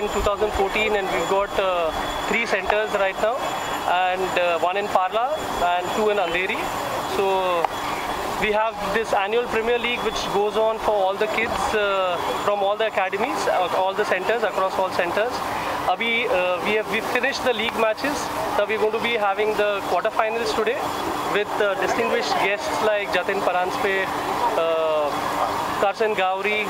in 2014 and we've got uh, three centers right now and uh, one in Parla and two in Andheri so we have this annual Premier League which goes on for all the kids uh, from all the academies, uh, all the centers, across all centers. Abhi, uh, we have we finished the league matches. So we're going to be having the quarterfinals today with uh, distinguished guests like Jatin Paranjpe, uh, Karsan Ghavri,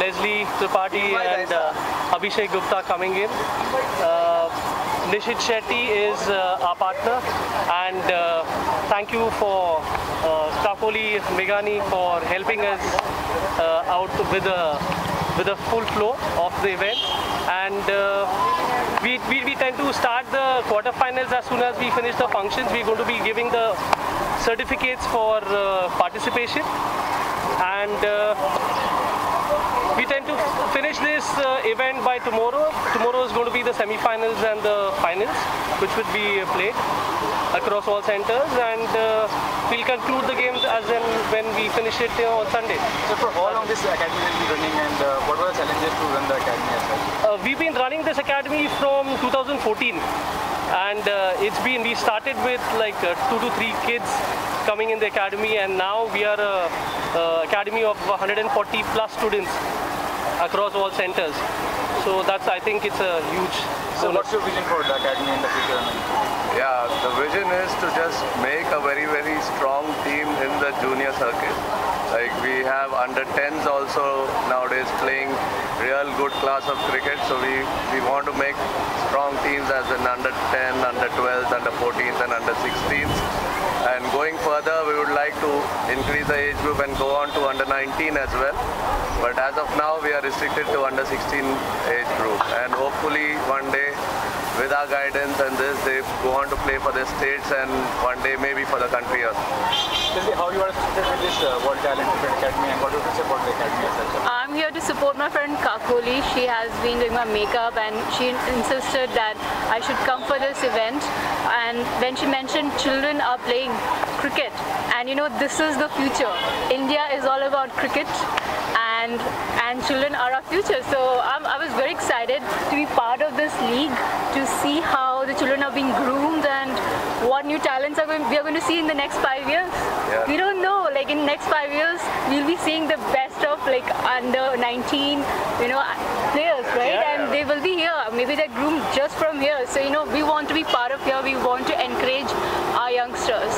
Leslie Tripathi and uh, Abhishek Gupta coming in. Uh, Nishit Shetty is uh, our partner. And uh, thank you for uh, Stafoli Megani for helping us out with a with a full flow of the event. And we, we, we tend to start the quarterfinals as soon as we finish the functions. We're going to be giving the certificates for uh, participation. And uh, we tend to finish this uh, event by tomorrow. Tomorrow is going to be the semi-finals and the finals, which would be played across all centers, and uh, we'll conclude the games as in when we finish it uh, on Sunday. So for how long this academy will be running and uh, what were the challenges to run the academy as such? Uh, we've been running this academy from 2014 and uh, it's been we started with like uh, two to three kids coming in the academy and now we are a, a academy of 140 plus students across all centers so that's i think it's a huge So bonus. what's your vision for the academy in the future? Yeah, the vision is to just make a very, very strong team in the junior circuit. Like we have under 10s also nowadays playing real good class of cricket. So we, we want to make strong teams as in under 10, under 12s, under 14s and under 16s. And going further, we would like to increase the age group and go on to under 19 as well. But as of now, we are restricted to under 16 age group. And hopefully one day with our guidance and this, they go on to play for their states and one day maybe for the country also. Leslie, how you are associated with this uh, World Talent Cricket Academy and what would you say about the academy as such? I'm here to support my friend Kakoli. She has been doing my makeup and she insisted that I should come for this event. And when she mentioned children are playing cricket, and you know, this is the future. India is all about cricket and and children are our future. So I'm, I was very excited to be part of this league to see how the children are being groomed and what new talents are going, we are going to see in the next five years. Yeah. We don't know. Like in next five years, we'll be seeing the best of like under 19, you know, players, right? Yeah. And they will be here. Maybe they're groomed just from here. So you know, we want to be part of here. We want to encourage our youngsters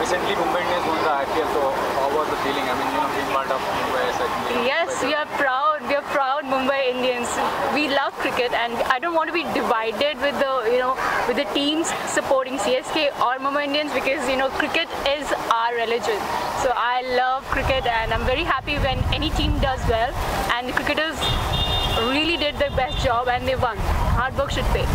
So recently Mumbai Indians won the IPL, so how was the feeling? I mean, you know, being part of Mumbai as such. Yes, we are proud. We are proud Mumbai Indians. We love cricket, and I don't want to be divided with the you know with the teams supporting CSK or Mumbai Indians because you know cricket is our religion. So I love cricket, and I'm very happy when any team does well, and the cricketers really did their best job and they won. Hard work should pay.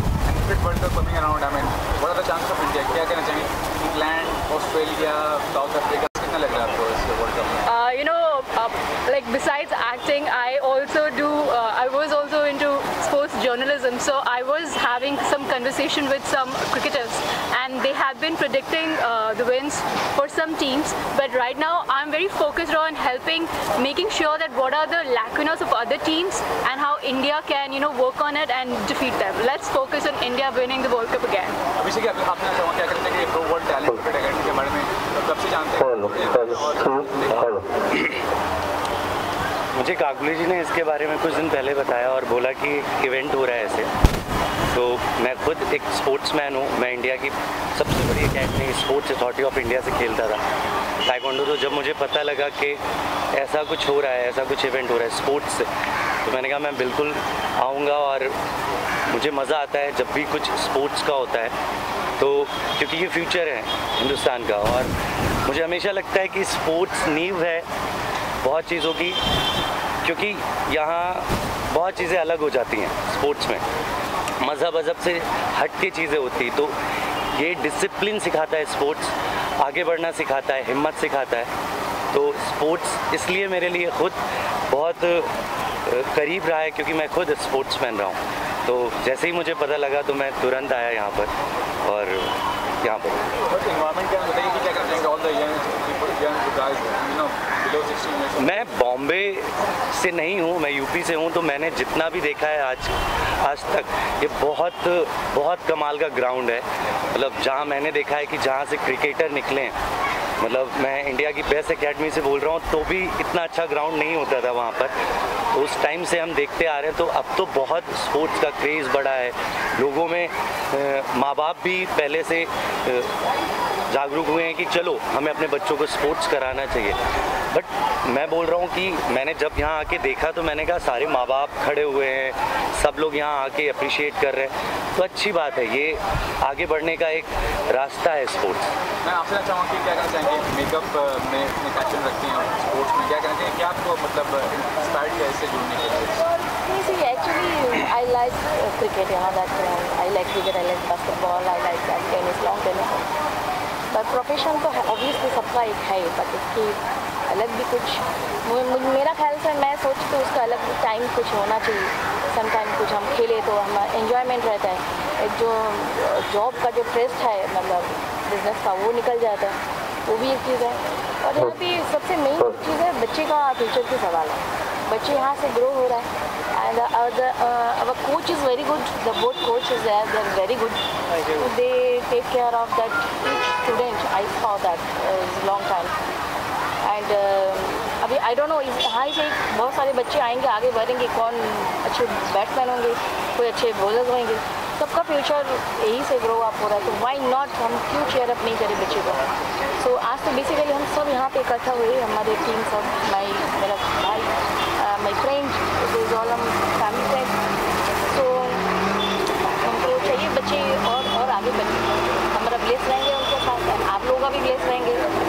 Cricket World Cup coming around, I mean, what are the chances of India? क्या कहना चाहेंगे? England, Australia, South Africa? Uh, you know, uh, like besides acting, I also do. Uh, I was also into sports journalism, so I was having some conversation with some cricketers, and they have been predicting uh, the wins for some teams. But right now, I'm very focused on helping, making sure that what are the lacunas of other teams and how India can, you know, work on it and defeat them. Let's focus on India winning the World Cup again. मुझे काकुली जी ने इसके बारे में कुछ दिन पहले बताया और बोला कि इवेंट हो रहा है ऐसे। तो मैं खुद एक स्पोर्ट्समैन हूँ। मैं इंडिया की सबसे बड़ी academy sports authority of India से खेलता था। टाइकोंडो तो जब मुझे पता लगा कि ऐसा कुछ हो रहा है, ऐसा कुछ इवेंट हो रहा है स्पोर्ट्स से तो मैंने कहा, मैं बिल्कुल आऊँगा और मुझे मज़ा आता है जब भी कुछ स्पोर्ट्स का होता है। तो क्योंकि ये फ्यूचर है हिंदुस्तान का और मुझे हमेशा लगता है कि स्पोर्ट्स नींव है बहुत चीज़ों की, क्योंकि यहाँ बहुत चीज़ें अलग हो जाती हैं स्पोर्ट्स में। मज़हब वज़हब से हट के चीज़ें होती तो ये डिसिप्लिन सिखाता है स्पोर्ट्स आगे बढ़ना सिखाता है, हिम्मत सिखाता है। तो स्पोर्ट्स इसलिए मेरे लिए खुद बहुत करीब रहा है क्योंकि मैं खुद स्पोर्ट्स मैन रहा हूँ। तो जैसे ही मुझे पता लगा तो मैं तुरंत आया यहाँ पर और यहाँ पर। मैं बॉम्बे से नहीं हूँ मैं यूपी से हूँ तो मैंने जितना भी देखा है आज आज तक ये बहुत बहुत कमाल का ग्राउंड है। मतलब जहाँ मैंने देखा है कि जहाँ से क्रिकेटर निकले हैं मतलब मैं इंडिया की बेस्ट एकेडमी से बोल रहा हूँ तो भी इतना अच्छा ग्राउंड नहीं होता था वहाँ पर। उस टाइम से हम देखते आ रहे हैं तो अब तो बहुत स्पोर्ट्स का क्रेज़ बढ़ा है। लोगों में माँ बाप भी पहले से जागरूक हुए हैं कि चलो हमें अपने बच्चों को स्पोर्ट्स कराना चाहिए। बट मैं बोल रहा हूँ कि मैंने जब यहाँ आके देखा तो मैंने कहा सारे माँ बाप खड़े हुए हैं सब लोग यहाँ आके अप्रिशिएट कर रहे हैं। तो अच्छी बात है ये आगे बढ़ने का एक रास्ता है स्पोर्ट्स मैं आपसे चाहूँगा कि क्या कहना चाहेंगे? मेकअप में इतनी पैशन रखती हैं स्पोर्ट्स में क्या कहना चाहिए क्या आपको मतलब किया इससे जुड़ने के लिए? You see, actually, I like uh, cricket, you know, that uh, I like cricket, I like basketball, I like tennis, long tennis. But profession तो ऑब्वियसली सबका एक है बट इसकी अलग भी कुछ मेरा ख्याल से मैं सोचती हूँ उसका अलग भी टाइम कुछ होना चाहिए। सम टाइम कुछ हम खेले तो हम एंजॉयमेंट रहता है। एक जो जॉब का जो ट्रेस्ट है मतलब बिज़नेस का वो निकल जाता है। वो भी एक चीज़ है। और यहाँ पे सबसे मेन चीज़ है बच्चे का फ्यूचर की सवाल है। बच्चे यहाँ से ग्रो हो रहा है। And uh, the uh, our coach is very good. The both coach is there. They're very good. They take care of that. each student i saw that uh, long time. And uh, अभी I don't no यहाँ से बहुत सारे बच्चे आएँगे आगे बढ़ेंगे कौन अच्छे बैट्समैन होंगे कोई अच्छे बॉलर होंगे। सबका फ्यूचर यही से ग्रो अप हो रहा है तो वाई नॉट हम क्यों चेयर अप नहीं करें बच्चे को? सो आज तो बेसिकली हम सब यहाँ पे इकट्ठा हुए हमारे टीम सब माई मेरा भाई माई फ्रेंड ऑल हम फैमिली फ्रेंड सो हमको चाहिए बच्चे और और आगे बढ़े हमारा ब्लेस रहेंगे उनके साथ and आप लोग का भी ब्लेस रहेंगे